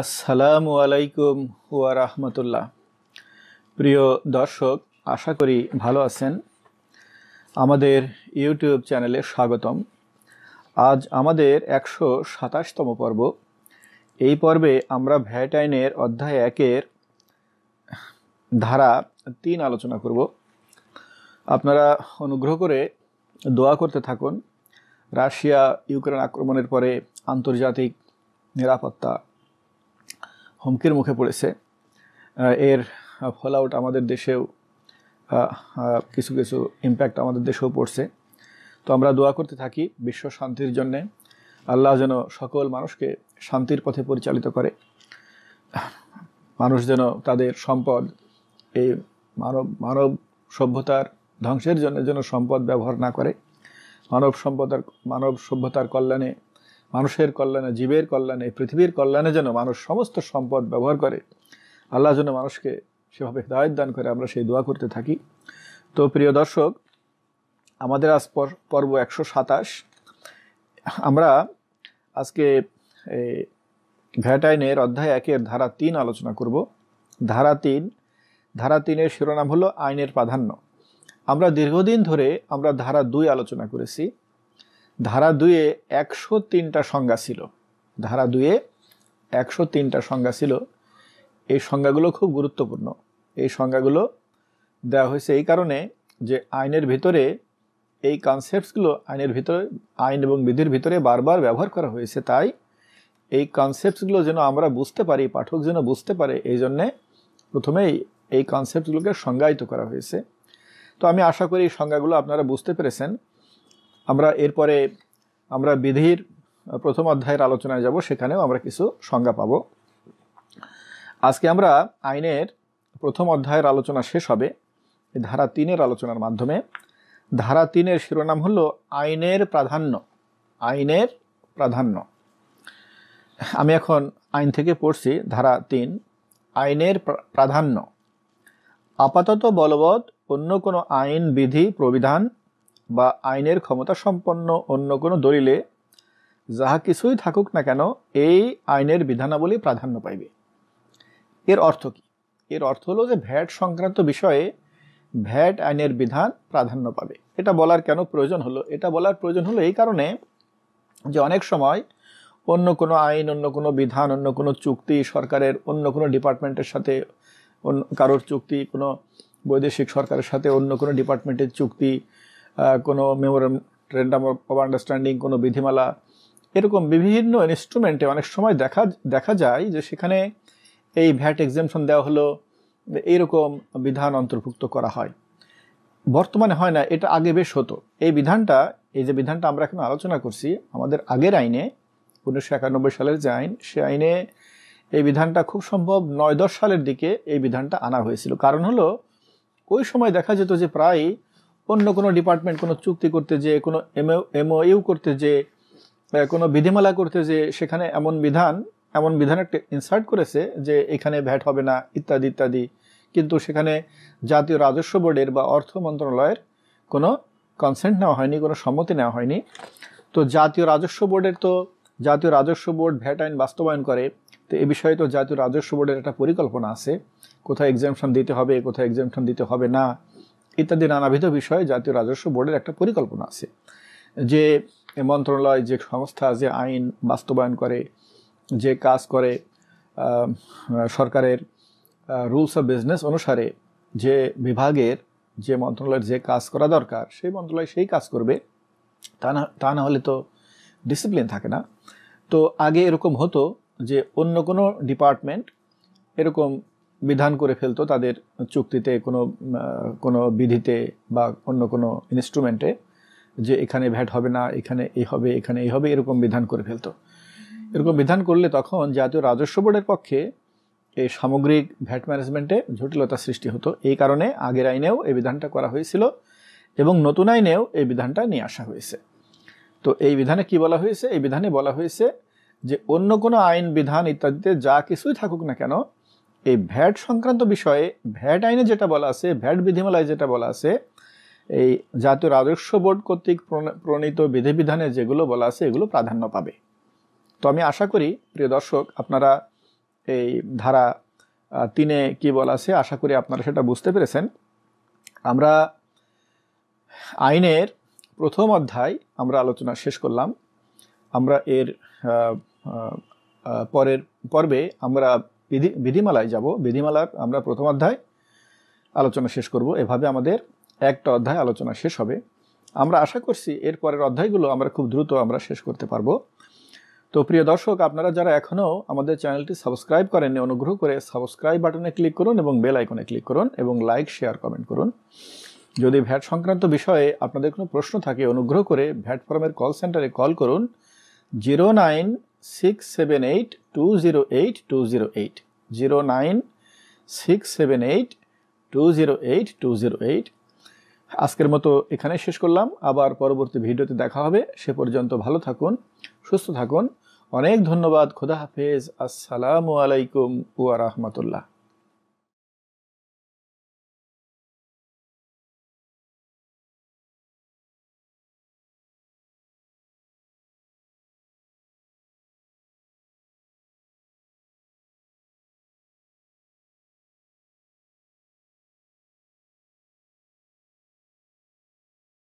আসসালামু আলাইকুম ওয়া রাহমাতুল্লাহ। প্রিয় দর্শক, আশা করি ভালো আছেন। আমাদের ইউটিউব চ্যানেলে স্বাগতম। আজ আমাদের একশো সাতাশতম পর্ব। এই পর্বে আমরা ভ্যাট আইনের অধ্যায় একের ধারা তিন আলোচনা করব। আপনারা অনুগ্রহ করে দোয়া করতে থাকুন। রাশিয়া ইউক্রেন আক্রমণের পরে আন্তর্জাতিক নিরাপত্তা হুমকির মুখে পড়েছে। এর ফল আউট আমাদের দেশেও কিছু কিছু ইম্প্যাক্ট আমাদের দেশেও পড়ছে। তো আমরা দোয়া করতে থাকি বিশ্ব শান্তির জন্যে। আল্লাহ যেন সকল মানুষকে শান্তির পথে পরিচালিত করে। মানুষ যেন তাদের সম্পদ, এই মানব মানব সভ্যতার ধ্বংসের জন্য যেন সম্পদ ব্যবহার না করে। মানব সম্পদার মানব সভ্যতার কল্যাণে মানুষের কল্যাণে, জীবের কল্যাণে পৃথিবীর কল্যাণে যেন মানুষ সমস্ত সম্পদ ব্যবহার করে, আল্লাহ যেন মানুষকে সেভাবে হৃদায়ত দান করে, আমরা সেই দোয়া করতে থাকি। তো প্রিয় দর্শক, আমাদের আজ পর- পর্ব একশো সাতাশ। আমরা আজকে এই ভ্যাট আইনের অধ্যায় একের ধারা তিন আলোচনা করব। ধারা তিন, ধারা তিনের শিরোনাম হলো আইনের প্রাধান্য। আমরা দীর্ঘদিন ধরে আমরা ধারা দুই আলোচনা করেছি। ধারা দুয়ে একশো তিনটা সংজ্ঞা ছিল। ধারা দুয়ে একশো তিনটা সংজ্ঞা ছিল। এই সংজ্ঞাগুলো খুব গুরুত্বপূর্ণ। এই সংজ্ঞাগুলো দেওয়া হয়েছে এই কারণে যে আইনের ভিতরে এই কনসেপ্টসগুলো আইনের ভিতরে, আইন এবং বিধির ভিতরে বারবার ব্যবহার করা হয়েছে তাই এই কনসেপ্টসগুলো যেন আমরা বুঝতে পারি, পাঠক যেন বুঝতে পারে, এই জন্যে প্রথমেই এই কনসেপ্টগুলোকে সংজ্ঞায়িত করা হয়েছে। তো আমি আশা করি এই সংজ্ঞাগুলো আপনারা বুঝতে পেরেছেন। আমরা এরপরে আমরা বিধির প্রথম অধ্যায়ের আলোচনায় যাব, সেখানেও আমরা কিছু সংজ্ঞা পাব। আজকে আমরা আইনের প্রথম অধ্যায়ের আলোচনা শেষ হবে, ধারা তিনের আলোচনার মাধ্যমে। ধারা তিনের শিরোনাম হলো আইনের প্রাধান্য আইনের প্রাধান্য। আমি এখন আইন থেকে পড়ছি, ধারা তিন, আইনের প্রাধান্য। আপাতত বলবৎ অন্য কোনো আইন, বিধি, প্রবিধান বা আইনের ক্ষমতা সম্পন্ন অন্য কোনো দলিলে যাহা কিছুই থাকুক না কেন, এই আইনের বিধানাবলী প্রাধান্য পাইবে। এর অর্থ কি? এর অর্থ হলো যে ভ্যাট সংক্রান্ত বিষয়ে ভ্যাট আইনের বিধান প্রাধান্য পাবে। এটা বলার কেন প্রয়োজন হলো? এটা বলার প্রয়োজন হলো এই কারণে যে অনেক সময় অন্য কোনো আইন, অন্য কোনো বিধান, অন্য কোনো চুক্তি সরকারের, অন্য কোনো ডিপার্টমেন্টের সাথে, অন্য কারোর চুক্তি, কোনো বৈদেশিক সরকারের সাথে অন্য কোনো ডিপার্টমেন্টের চুক্তি কোনো মেমোরেন্ডাম অফ আন্ডারস্ট্যান্ডিং কোনো বিধিমালা, এরকম বিভিন্ন ইনস্ট্রুমেন্টে অনেক সময় দেখা দেখা যায় যে সেখানে এই ভ্যাট এক্সামশন দেওয়া হলো, এইরকম বিধান অন্তর্ভুক্ত করা হয়। বর্তমানে হয় না, এটা আগে বেশ হতো। এই বিধানটা, এই যে বিধানটা আমরা এখন আলোচনা করছি, আমাদের আগের আইনে, উনিশশো একানব্বই সালের যে আইন, সে আইনে এই বিধানটা খুব সম্ভব নয়, দশ সালের দিকে এই বিধানটা আনা হয়েছিল। কারণ হলো, ওই সময় দেখা যেত যে প্রায় অন্য কোনো ডিপার্টমেন্ট কোনো চুক্তি করতে যে, কোনো এমও এমওইউ করতে যে কোনো বিধিমালা করতে যে, সেখানে এমন বিধান এমন বিধান একটা ইনসার্ট করেছে যে, এখানে ভ্যাট হবে না, ইত্যাদি ইত্যাদি। কিন্তু সেখানে জাতীয় রাজস্ব বোর্ডের বা অর্থ মন্ত্রণালয়ের কোনো কনসেন্ট নেওয়া হয়নি, কোনো সম্মতি নেওয়া হয়নি। তো জাতীয় রাজস্ব বোর্ডের তো, জাতীয় রাজস্ব বোর্ড ভ্যাট আইন বাস্তবায়ন করে, তো এ বিষয়ে তো জাতীয় রাজস্ব বোর্ডের একটা পরিকল্পনা আছে। কোথায় এক্সামশন দিতে হবে, কোথায় এক্সামশন দিতে হবে না ইত্যাদি নানাবিধ বিষয়ে জাতীয় রাজস্ব বোর্ডের একটা পরিকল্পনা আছে। যে মন্ত্রণালয়, যে সংস্থা, যে আইন বাস্তবায়ন করে, যে কাজ করে সরকারের রুলস অফ বিজনেস অনুসারে যে বিভাগের যে মন্ত্রণালয়ের যে কাজ করা দরকার, সেই মন্ত্রণালয় সেই কাজ করবে, তা না তা না হলে তো ডিসিপ্লিন থাকে না। তো আগে এরকম হতো যে অন্য কোনো ডিপার্টমেন্ট এরকম বিধান করে ফেলতো তাদের চুক্তিতে কোনো কোনো বিধিতে বা অন্য কোনো ইনস্ট্রুমেন্টে যে এখানে ভ্যাট হবে না, এখানে এই হবে, এখানে এই হবে, এরকম বিধান করে ফেলতো। এরকম বিধান করলে তখন জাতীয় রাজস্ব বোর্ডের পক্ষে এই সামগ্রিক ভ্যাট ম্যানেজমেন্টে জটিলতা সৃষ্টি হতো। এই কারণে আগের আইনেও এই বিধানটা করা হয়েছিল এবং নতুন আইনেও এই বিধানটা নিয়ে আসা হয়েছে। তো এই বিধানে কি বলা হয়েছে? এই বিধানে বলা হয়েছে যে অন্য কোনো আইন, বিধান ইত্যাদিতে যা কিছুই থাকুক না কেন এই ভ্যাট সংক্রান্ত বিষয়ে, ভ্যাট আইনে যেটা বলা আছে, ভ্যাট বিধিমালায় যেটা বলা আছে, এই জাতীয় রাজস্ব বোর্ড কর্তৃক প্রণ- প্রণীত বিধিবিধানে যেগুলো বলা আছে, এগুলো প্রাধান্য পাবে। তো আমি আশা করি, প্রিয় দর্শক, আপনারা এই ধারা তিনে কি বলা আছে, আশা করি আপনারা সেটা বুঝতে পেরেছেন। আমরা আইনের প্রথম অধ্যায় আমরা আলোচনা শেষ করলাম। আমরা এর পরের পর্বে আমরা বিধি, বিধিমালায় যাব। বিধিমালার আমরা প্রথম অধ্যায় আলোচনা শেষ করব। এভাবে আমাদের একটা অধ্যায় আলোচনা শেষ হবে। আমরা আশা করছি এর পরের অধ্যায়গুলো আমরা খুব দ্রুত আমরা শেষ করতে পারব। তো প্রিয় দর্শক, আপনারা যারা এখনও আমাদের চ্যানেলটি সাবস্ক্রাইব করেননি, অনুগ্রহ করে সাবস্ক্রাইব বাটনে ক্লিক করুন এবং বেল আইকনে ক্লিক করুন এবং লাইক, শেয়ার, কমেন্ট করুন। যদি ভ্যাট সংক্রান্ত বিষয়ে আপনাদের কোনো প্রশ্ন থাকে, অনুগ্রহ করে ভ্যাট ফর্মের কল সেন্টারে কল করুন। Zero nine six seven eight two zero eight two zero eight zero nine six seven eight two zero eight two zero eight আজকের মতো এখানে শেষ করলাম। আবার পরবর্তী ভিডিওতে দেখা হবে। সে পর্যন্ত ভালো থাকুন, সুস্থ থাকুন। অনেক ধন্যবাদ। খোদা হাফেজ। আসসালামু আলাইকুম ওয়া রাহমাতুল্লাহ।